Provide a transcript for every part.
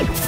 you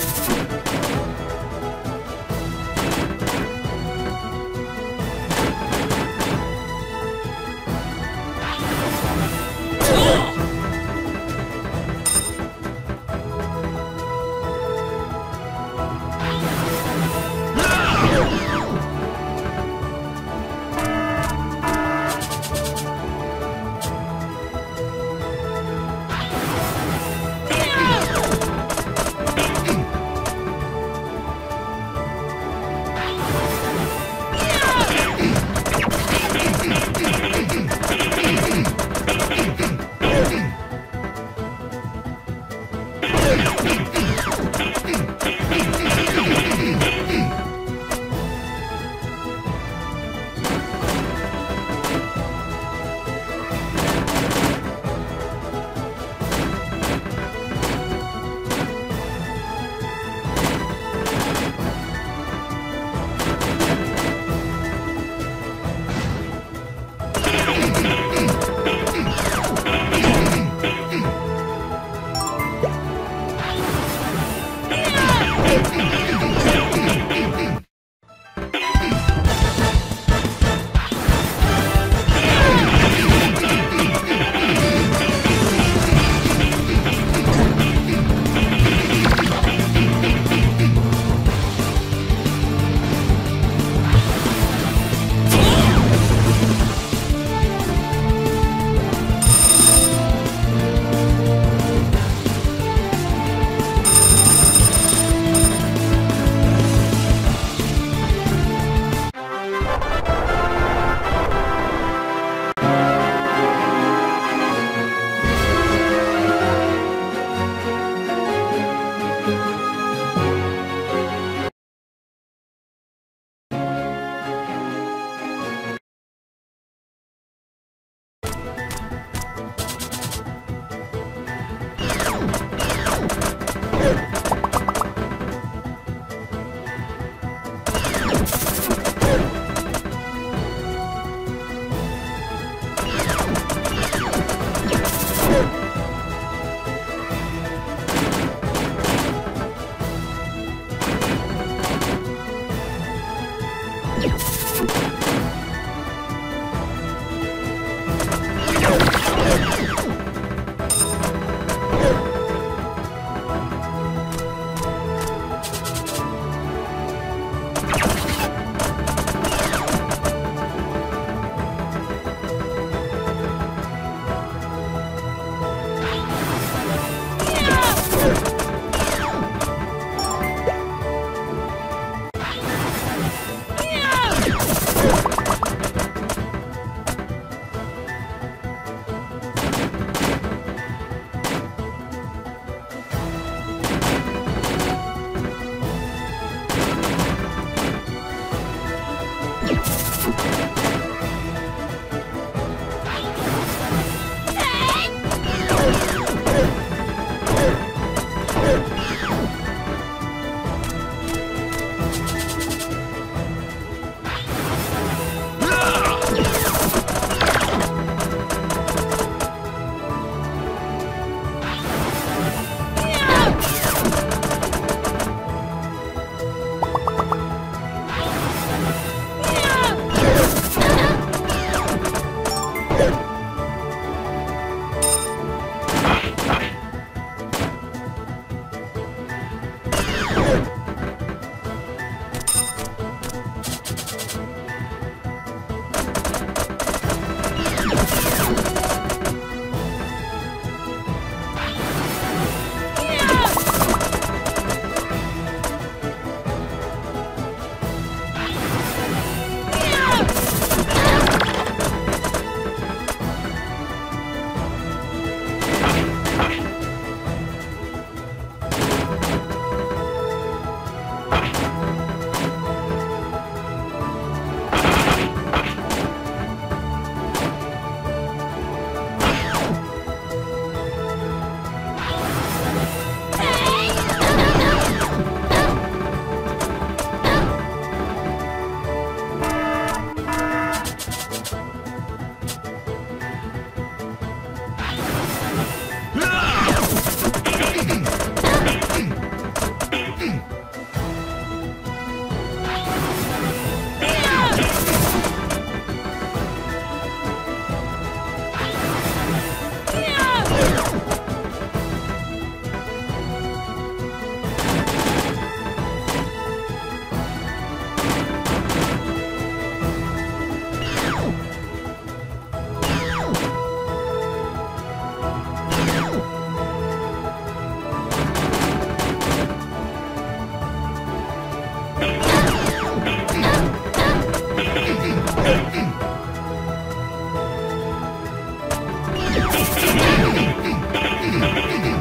Ha ha ha ha!